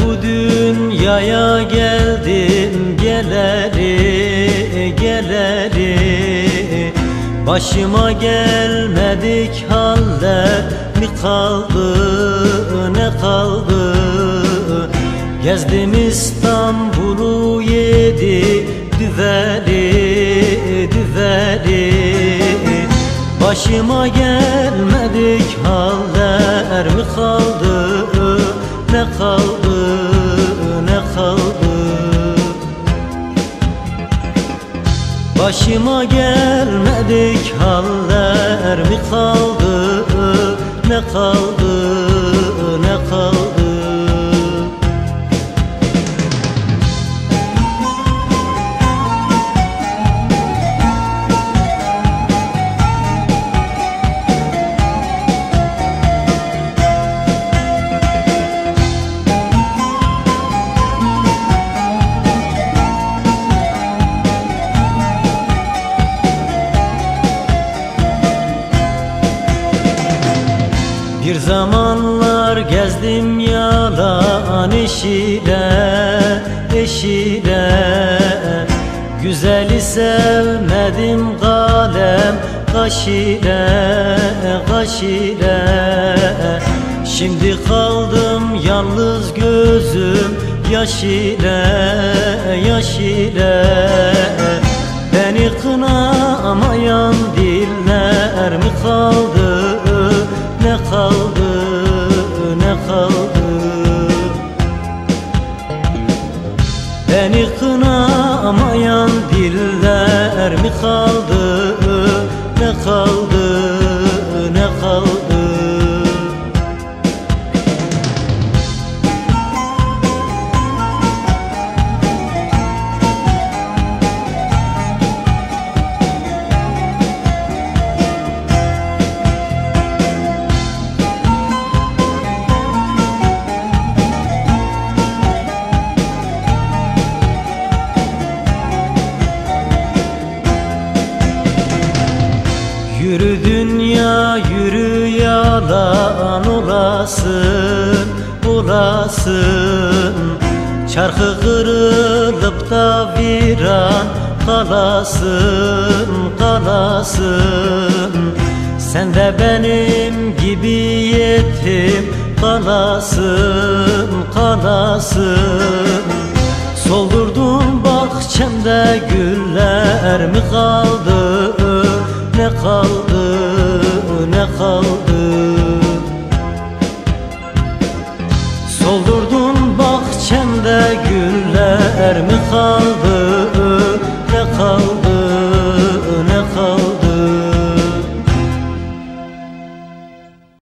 Buraya geldim geleri geleri. Başıma gelmedik haller mi kaldı ne kaldı? Gezdim İstanbul'u yedi düveli düveli. Başıma gelmedik haller mi kaldı ne kaldı Başıma gelmedik haller mi kaldı? Ne kaldı ne kaldı zamanlar gezdim yalan eşile, eşile Güzeli sevmedim kalem kaş ile, kaş ile Şimdi kaldım yalnız gözüm yaş ile, yaş ile Beni kınamayan diller mi kaldı kaldı ne kaldı? Beni kınamayan diller mi kaldı ne kaldı Yürü dünya yürü yalan olasın olasın Çarkı kırılıp da viran kalasın kalasın. Sen de benim gibi yetim kalasın kalasın. Soldurdun bahçemde güller mi kaldı ne kaldı ne kaldı? Soldurdun bahçemde güller mi kaldı ne kaldı?